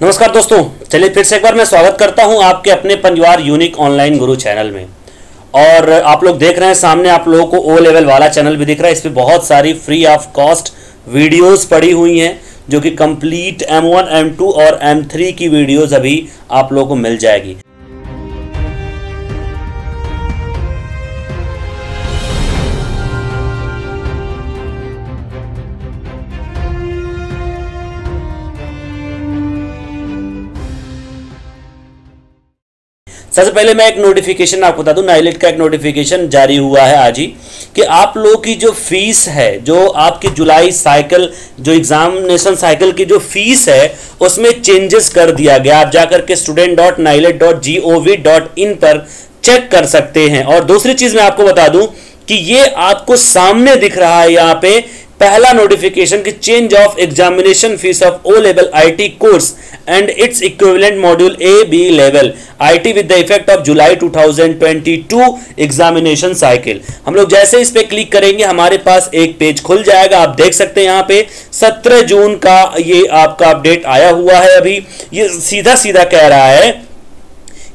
नमस्कार दोस्तों चलिए फिर से एक बार मैं स्वागत करता हूँ आपके अपने पंजवार यूनिक ऑनलाइन गुरु चैनल में। और आप लोग देख रहे हैं सामने आप लोगों को ओ लेवल वाला चैनल भी दिख रहा है। इसमें बहुत सारी फ्री ऑफ़ कॉस्ट वीडियोस पड़ी हुई हैं जो कि कंप्लीट M1, M2 और एम थ्री की वीडियोज़ अभी आप लोगों को मिल जाएगी। सबसे पहले मैं एक नोटिफिकेशन आपको बता दूँ नाइलेट का एक नोटिफिकेशन जारी हुआ है आज ही, कि आप लोगों की जो फ़ीस है, जो आपकी जुलाई साइकिल जो एग्जामिनेशन साइकिल की जो फ़ीस है, उसमें चेंजेस कर दिया गया। आप जाकर के student dot nielit dot G O V dot in पर चेक कर सकते हैं। और दूसरी चीज़ मैं आपको बता दूँ, कि ये आपको सामने दिख रहा है यहाँ पे पहला नोटिफिकेशन की change of examination fees of O level IT course and its equivalent module A B level IT with the effect of July 2022 examination cycle हम लोग जैसे इस पे क्लिक करेंगे, हमारे पास एक पेज खुल जाएगा। आप देख सकते हैं यहाँ पे 17 जून का ये आपका अपडेट आया हुआ है अभी। ये सीधा सीधा कह रहा है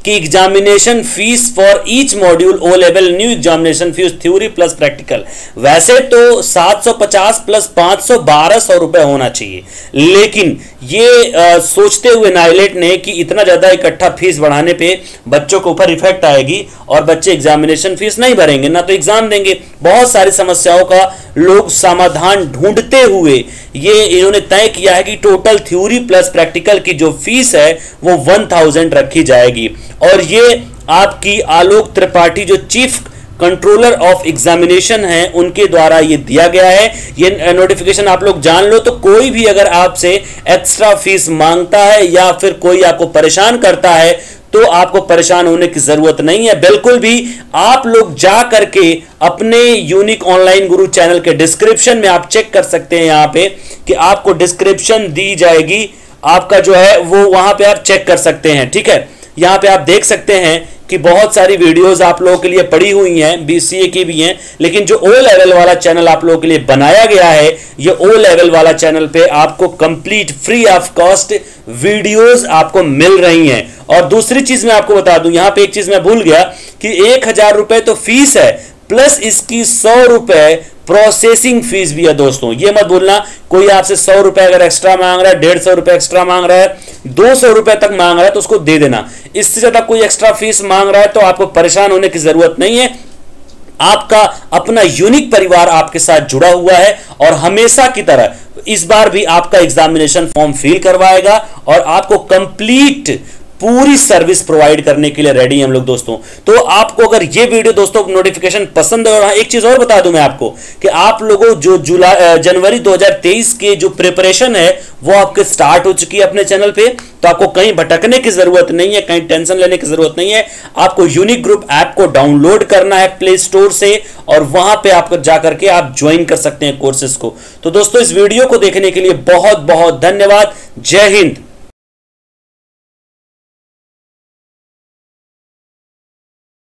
कि examination fees for each module O level new examination fees theory plus practical वैसे तो 750 प्लस 500 1200 रुपए होना चाहिए। लेकिन ये आ, सोचते हुए नाइलेट ने कि इतना ज़्यादा इकट्ठा फ़ीस बढ़ाने पे बच्चों के ऊपर इफ़ेक्ट आएगी और बच्चे एग्जामिनेशन फ़ीस नहीं भरेंगे ना तो एग्ज़ाम देंगे। बहुत सारी समस्याओं का लोग समाधान ढूंढते हुए ये इन्होंने तय किया है कि टोटल थ्योरी प्लस प्रैक्टिकल की जो फ़ीस है वो वन थाउज़ेंड रखी जाएगी। और ये आपकी आलोक त्रिपाठी जो चीफ कंट्रोलर ऑफ़ एग्जामिनेशन है, उनके द्वारा ये दिया गया है। ये नोटिफिकेशन आप लोग जान लो तो कोई भी अगर आपसे एक्स्ट्रा फ़ीस माँगता है या फिर कोई आपको परेशान करता है तो आपको परेशान होने की ज़रूरत नहीं है। बिल्कुल भी आप लोग जा करके अपने यूनिक ऑनलाइन गुरु चैनल के डिस्क्रिप्शन में आप चेक कर सकते हैं यहाँ पे कि आपको डिस्क्रिप्शन दी जाएगी। आपका जो है, वो वहाँ पे आप चेक कर सकते हैं, ठीक है? यहाँ पे आप देख सकते हैं कि बहुत सारी वीडियोस आप लोगों के लिए पड़ी हुई हैं बीसीए की भी हैं, लेकिन जो ओ लेवल वाला चैनल आप लोगों के लिए बनाया गया है, ये ओ लेवल वाला चैनल पे आपको complete free of cost videos आपको मिल रही हैं। और दूसरी चीज़ मैं आपको बता दूँ, यहाँ पे एक चीज़ मैं भूल गया कि एक हज़ार रुपए तो फ़ीस है प्लस इसकी सौ रुपए प्रोसेसिंग फ़ीस भी है दोस्तों। ये मत भूलना, कोई आपसे सौ रुपए अगर एक्स्ट्रा मांग रहा है, डेढ़ सौ रुपए एक्स्ट्रा मांग रहा है, दो सौ रुपए तक मांग रहा है तो उसको दे देना। इससे ज़्यादा कोई एक्स्ट्रा फ़ीस मांग रहा है तो आपको परेशान होने की ज़रूरत नहीं है। आपका अपना यूनिक परिवार आपके साथ जुड़ा हुआ है और हमेशा की तरह इस बार भी आपका एग्जामिनेशन फॉर्म फिल करवाएगा और आपको कंप्लीट पूरी सर्विस प्रोवाइड करने के लिए रेडी हम लोग दोस्तों। तो आपको अगर ये वीडियो दोस्तों नोटिफिकेशन पसंद है और हाँ एक चीज़ और बता दूँ मैं आपको कि आप लोगों जो जुलाई जनवरी 2023 के जो प्रिपरेशन है, वो आपके स्टार्ट हो चुकी है अपने चैनल पे। तो आपको कहीं भटकने की ज़रूरत नहीं है, कहीं टेंशन लेने की ज़रूरत नहीं है। आपको यूनिक ग्रुप ऐप को डाउनलोड करना है प्ले स्टोर से और वहाँ पे आप जाकर के आप ज्वाइन कर सकते हैं कोर्सेज को। तो दोस्तों, इस वीडियो को देखने के लिए बहुत बहुत धन्यवाद। जय हिंद।